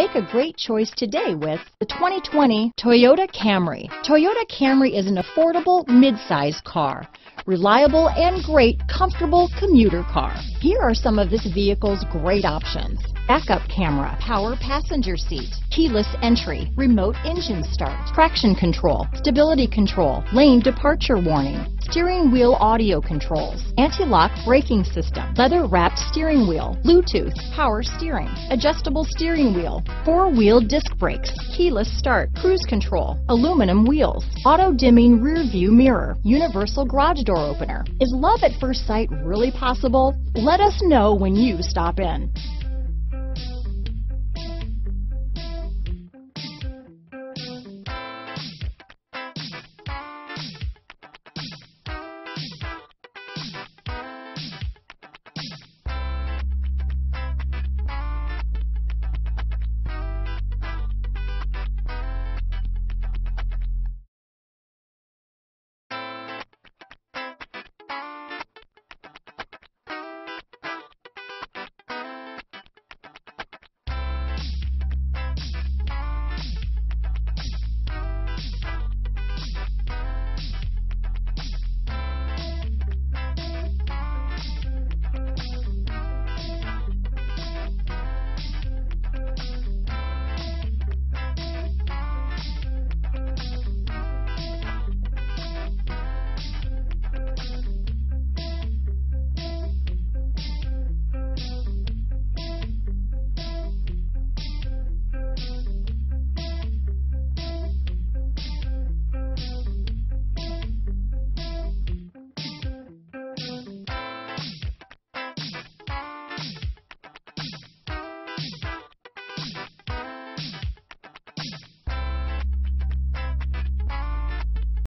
Make a great choice today with the 2020 Toyota Camry. Toyota Camry is an affordable mid-size car. Reliable and great comfortable commuter car. Here are some of this vehicle's great options. Backup camera, power passenger seat, keyless entry, remote engine start, traction control, stability control, lane departure warning, steering wheel audio controls, anti-lock braking system, leather wrapped steering wheel, Bluetooth, power steering, adjustable steering wheel, four-wheel disc brakes, keyless start, cruise control, aluminum wheels, auto dimming rear view mirror, universal garage door opener. Is love at first sight really possible? Let us know when you stop in.